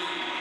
three.